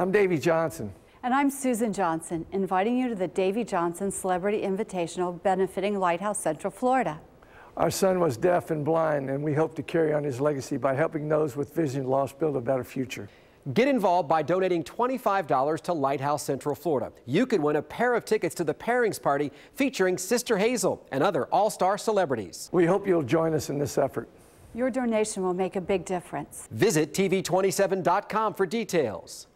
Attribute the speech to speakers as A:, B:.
A: I'm Davey Johnson.
B: And I'm Susan Johnson, inviting you to the Davey Johnson Celebrity Invitational benefiting Lighthouse Central Florida.
A: Our son was deaf and blind, and we hope to carry on his legacy by helping those with vision loss build a better future.
C: Get involved by donating $25 to Lighthouse Central Florida. You could win a pair of tickets to the pairings party featuring Sister Hazel and other all-star celebrities.
A: We hope you'll join us in this effort.
B: Your donation will make a big difference.
C: Visit TV27.com for details.